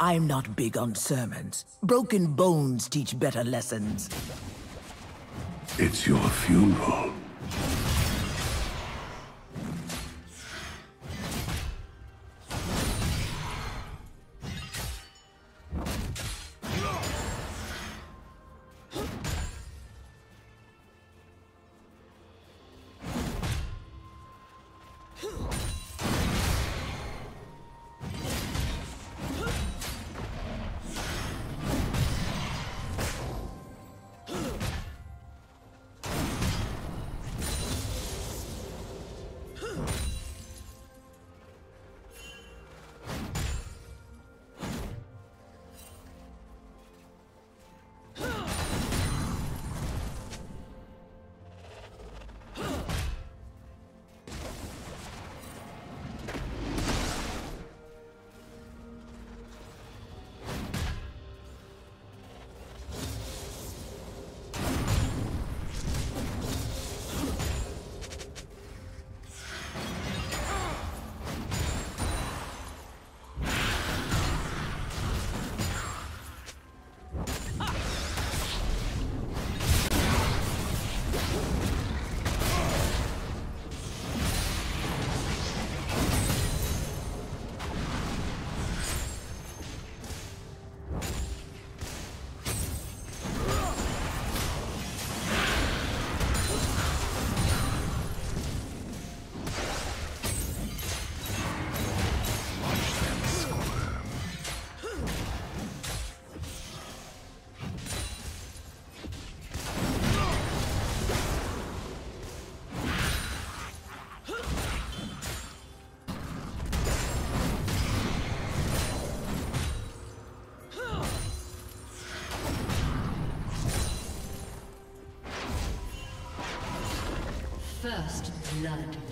I'm not big on sermons. Broken bones teach better lessons. It's your funeral. First blood.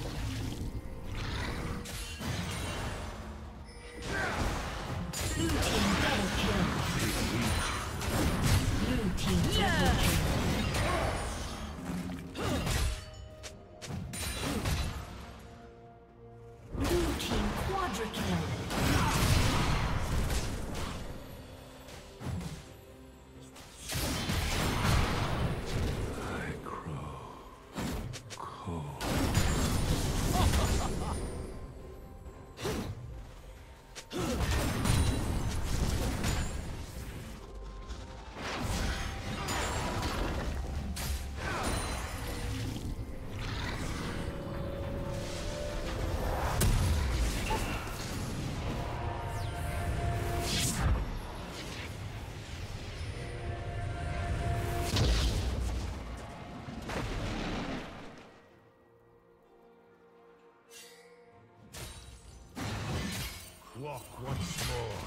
Walk once more.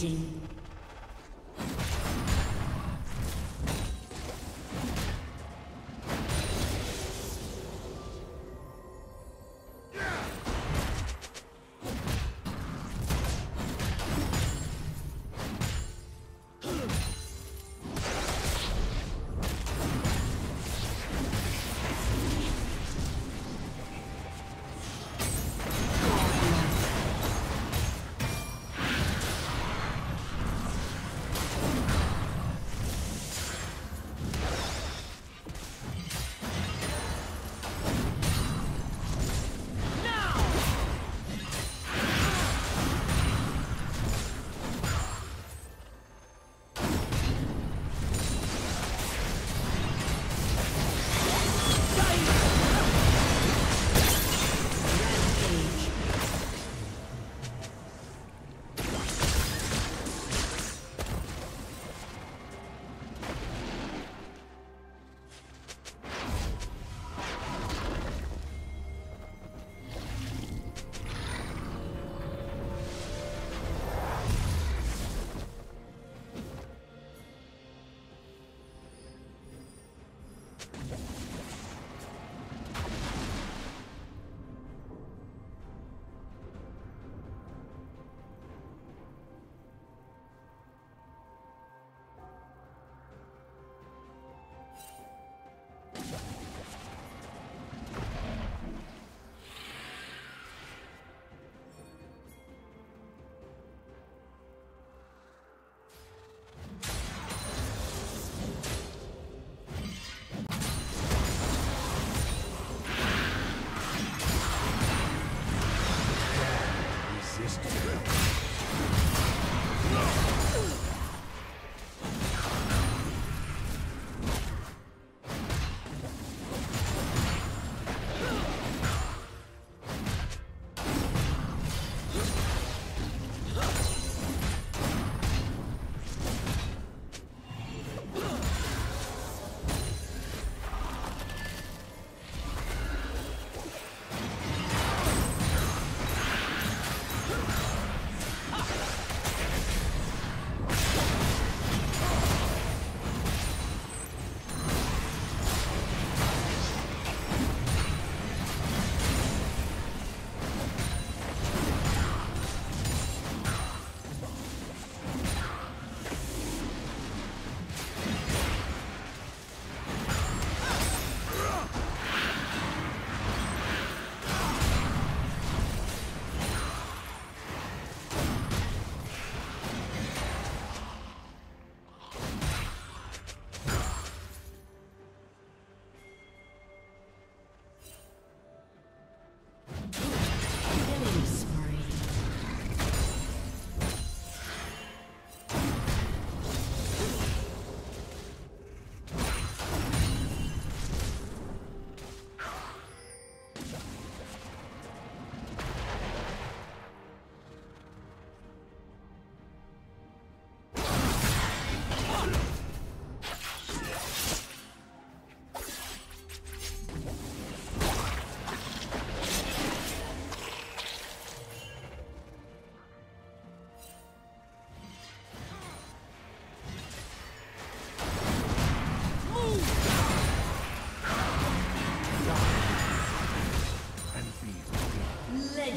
dominating.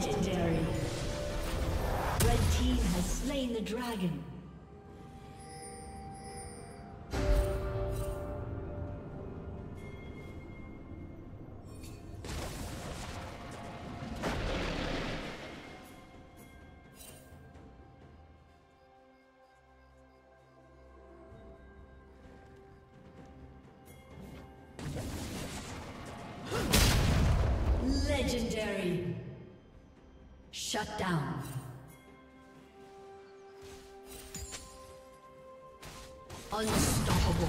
Legendary. Red Team has slain the dragon. Legendary. Shut down. Unstoppable.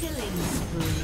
Killing spree.